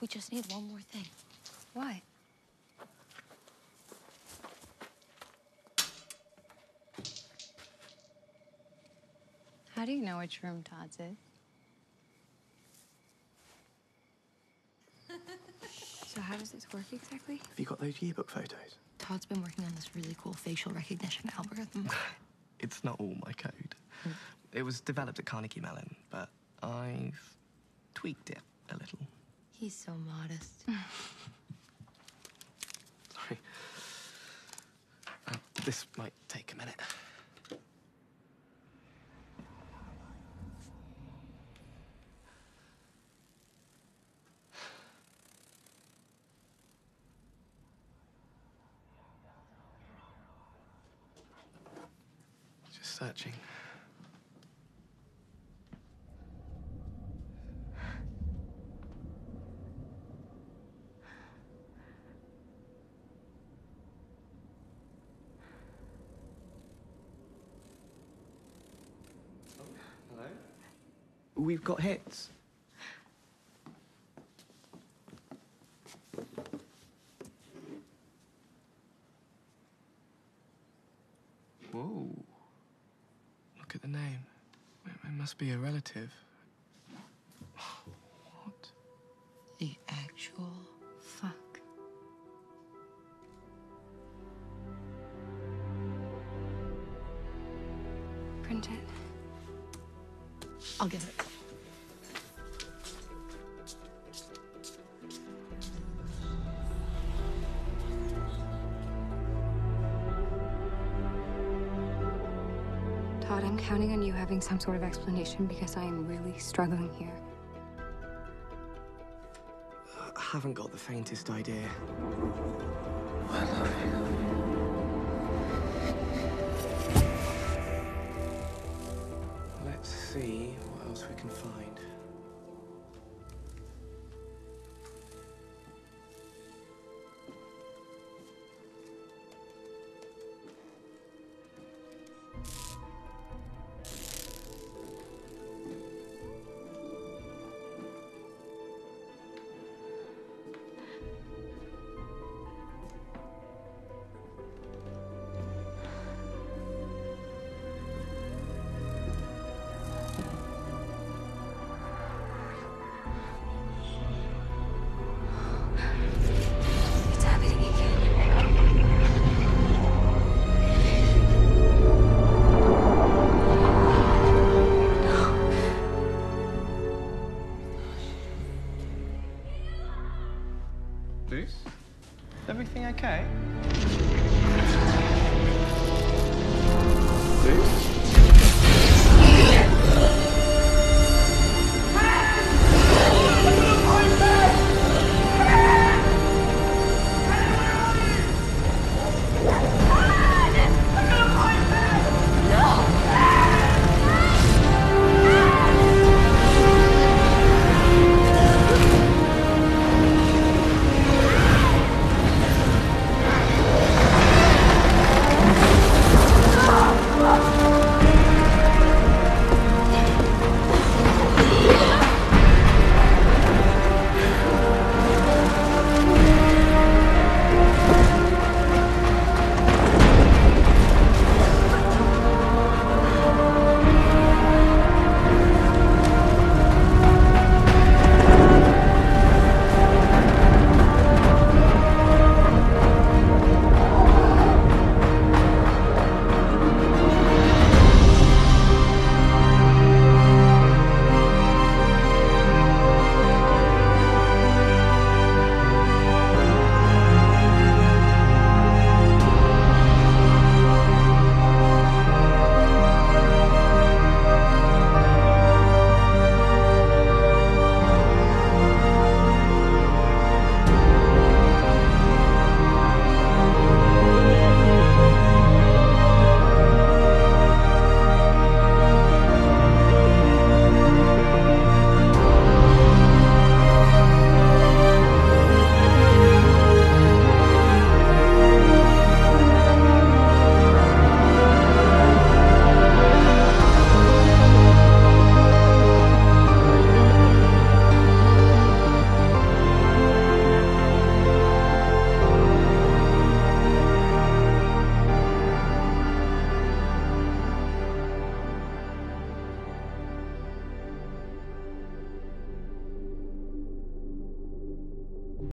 We just need one more thing. What? How do you know which room Todd's in? so how does this work exactly? Have you got those yearbook photos? Todd's been working on this really cool facial recognition algorithm. It's not all my code. Mm. It was developed at Carnegie Mellon, but I've tweaked it a little. He's so modest. Sorry. Uh, this might take a minute. Just searching. We've got hits. Whoa. Look at the name. It must be a relative. I'll get it. Todd, I'm counting on you having some sort of explanation because I am really struggling here. I haven't got the faintest idea. I love you. See what else we can find. Everything okay? Luce?